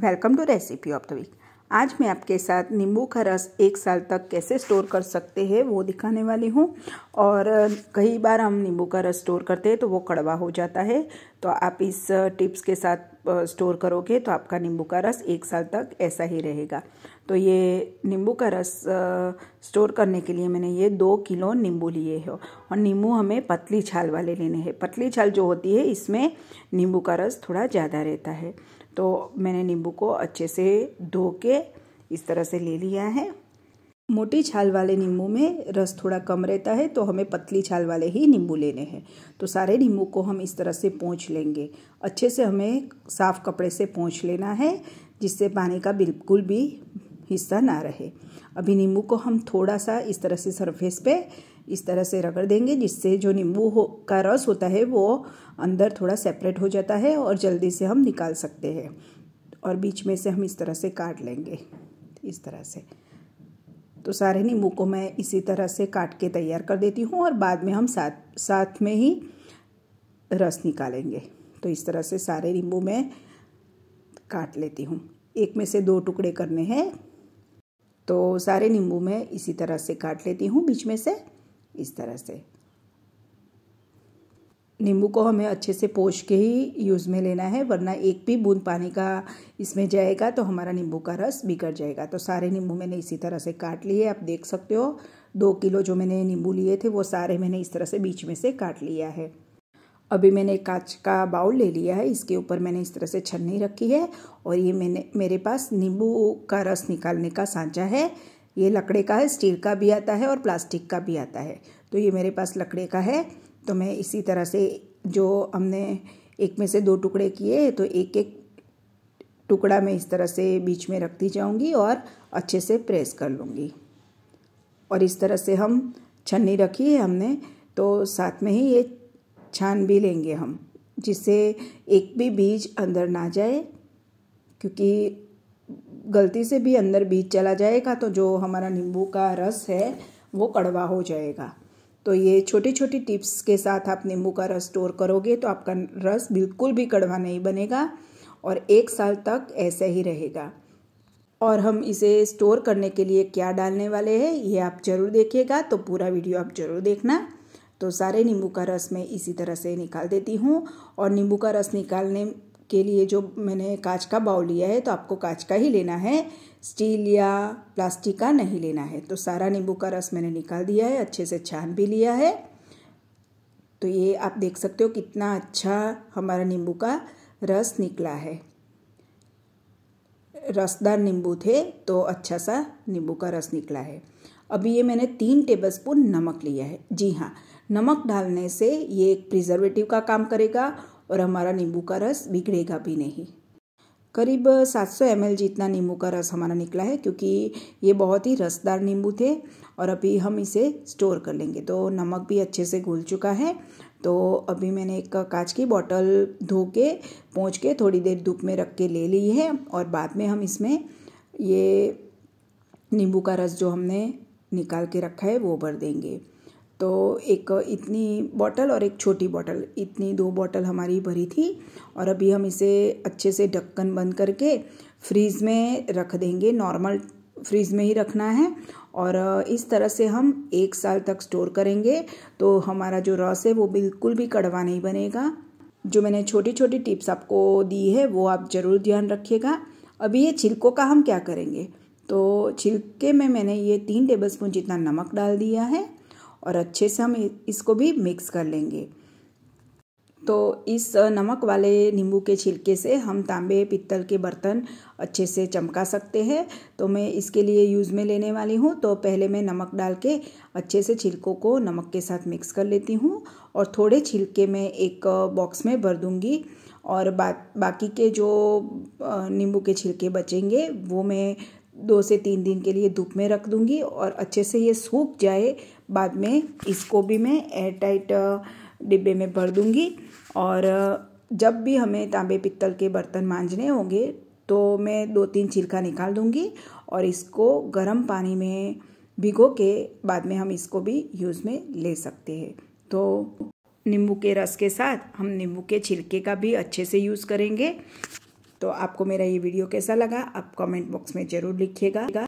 Welcome to recipe of the week. आज मैं आपके साथ नींबू का रस एक साल तक कैसे स्टोर कर सकते हैं वो दिखाने वाली हूँ। और कई बार हम नींबू का रस स्टोर करते हैं तो वो कड़वा हो जाता है। तो आप इस टिप्स के साथ स्टोर करोगे तो आपका नींबू का रस एक साल तक ऐसा ही रहेगा। तो ये नींबू का रस स्टोर करने के लिए मैंने ये दो किलो नींबू लिए हो और नींबू हमें पतली छाल वाले लेने हैं। पतली छाल जो होती है इसमें नींबू का रस थोड़ा ज़्यादा रहता है। तो मैंने नींबू को अच्छे से धो के इस तरह से ले लिया है। मोटी छाल वाले नींबू में रस थोड़ा कम रहता है तो हमें पतली छाल वाले ही नींबू लेने हैं। तो सारे नींबू को हम इस तरह से पोंछ लेंगे। अच्छे से हमें साफ़ कपड़े से पोंछ लेना है, जिससे पानी का बिल्कुल भी हिस्सा ना रहे। अभी नींबू को हम थोड़ा सा इस तरह से सरफेस पे इस तरह से रगड़ देंगे, जिससे जो नींबू हो, का रस होता है, वो अंदर थोड़ा सेपरेट हो जाता है और जल्दी से हम निकाल सकते हैं। और बीच में से हम इस तरह से काट लेंगे, इस तरह से। तो सारे नींबू को मैं इसी तरह से काट के तैयार कर देती हूँ और बाद में हम साथ साथ में ही रस निकालेंगे। तो इस तरह से सारे नींबू मैं काट लेती हूँ। एक में से दो टुकड़े करने हैं तो सारे नींबू मैं इसी तरह से काट लेती हूँ बीच में से, इस तरह से। नींबू को हमें अच्छे से पोष के ही यूज़ में लेना है, वरना एक भी बूंद पानी का इसमें जाएगा तो हमारा नींबू का रस बिगड़ जाएगा। तो सारे नींबू मैंने इसी तरह से काट लिए, आप देख सकते हो। दो किलो जो मैंने नींबू लिए थे, वो सारे मैंने इस तरह से बीच में से काट लिया है। अभी मैंने कांच का बाउल ले लिया है, इसके ऊपर मैंने इस तरह से छन्नी रखी है और ये मैंने, मेरे पास नींबू का रस निकालने का सांचा है। ये लकड़े का है, स्टील का भी आता है और प्लास्टिक का भी आता है। तो ये मेरे पास लकड़े का है। तो मैं इसी तरह से जो हमने एक में से दो टुकड़े किए तो एक एक टुकड़ा मैं इस तरह से बीच में रखती जाऊँगी और अच्छे से प्रेस कर लूँगी। और इस तरह से हम छन्नी रखी है हमने तो साथ में ही ये छान भी लेंगे हम, जिससे एक भी बीज अंदर ना जाए, क्योंकि गलती से भी अंदर बीज चला जाएगा तो जो हमारा नींबू का रस है, वो कड़वा हो जाएगा। तो ये छोटी छोटी टिप्स के साथ आप नींबू का रस स्टोर करोगे तो आपका रस बिल्कुल भी कड़वा नहीं बनेगा और एक साल तक ऐसे ही रहेगा। और हम इसे स्टोर करने के लिए क्या डालने वाले हैं, ये आप ज़रूर देखिएगा तो पूरा वीडियो आप ज़रूर देखना। तो सारे नींबू का रस मैं इसी तरह से निकाल देती हूँ और नींबू का रस निकालने के लिए जो मैंने कांच का बाउल लिया है तो आपको कांच का ही लेना है। स्टील या प्लास्टिक का नहीं लेना है। तो सारा नींबू का रस मैंने निकाल दिया है, अच्छे से छान भी लिया है। तो ये आप देख सकते हो कितना अच्छा हमारा नींबू का रस निकला है। रसदार नींबू थे तो अच्छा सा नींबू का रस निकला है। अभी ये मैंने तीन टेबलस्पून नमक लिया है। जी हाँ नमक डालने से ये एक प्रिजर्वेटिव का काम करेगा और हमारा नींबू का रस बिगड़ेगा भी नहीं। करीब 700 सौ जितना नींबू का रस हमारा निकला है, क्योंकि ये बहुत ही रसदार नींबू थे और अभी हम इसे स्टोर कर लेंगे। तो नमक भी अच्छे से घुल चुका है। तो अभी मैंने एक कांच की बॉटल धो के पहुँच के थोड़ी देर धूप में रख के ले ली है और बाद में हम इसमें ये नींबू का रस जो हमने निकाल के रखा है वो भर देंगे। तो एक इतनी बॉटल और एक छोटी बॉटल, इतनी दो बॉटल हमारी भरी थी और अभी हम इसे अच्छे से ढक्कन बंद करके फ्रीज़ में रख देंगे। नॉर्मल फ्रीज़ में ही रखना है और इस तरह से हम एक साल तक स्टोर करेंगे। तो हमारा जो रस है वो बिल्कुल भी कड़वा नहीं बनेगा। जो मैंने छोटी छोटी टिप्स आपको दी है, वो आप ज़रूर ध्यान रखिएगा। अभी ये छिलकों का हम क्या करेंगे? तो छिलके में मैंने ये तीन टेबलस्पून जितना नमक डाल दिया है। और अच्छे से हम इसको भी मिक्स कर लेंगे। तो इस नमक वाले नींबू के छिलके से हम तांबे, पित्तल के बर्तन अच्छे से चमका सकते हैं। तो मैं इसके लिए यूज़ में लेने वाली हूँ। तो पहले मैं नमक डाल के अच्छे से छिलकों को नमक के साथ मिक्स कर लेती हूँ और थोड़े छिलके मैं एक बॉक्स में भर दूँगी। और बा, बाकी के जो नींबू के छिलके बचेंगे, वो मैं दो से तीन दिन के लिए धूप में रख दूँगी और अच्छे से ये सूख जाए, बाद में इसको भी मैं एयर टाइट डिब्बे में भर दूँगी। और जब भी हमें तांबे पित्तल के बर्तन मांजने होंगे तो मैं दो तीन छिलका निकाल दूँगी और इसको गर्म पानी में भिगो के बाद में हम इसको भी यूज़ में ले सकते हैं। तो नींबू के रस के साथ हम नींबू के छिलके का भी अच्छे से यूज़ करेंगे। तो आपको मेरा ये वीडियो कैसा लगा आप कमेंट बॉक्स में ज़रूर लिखिएगा।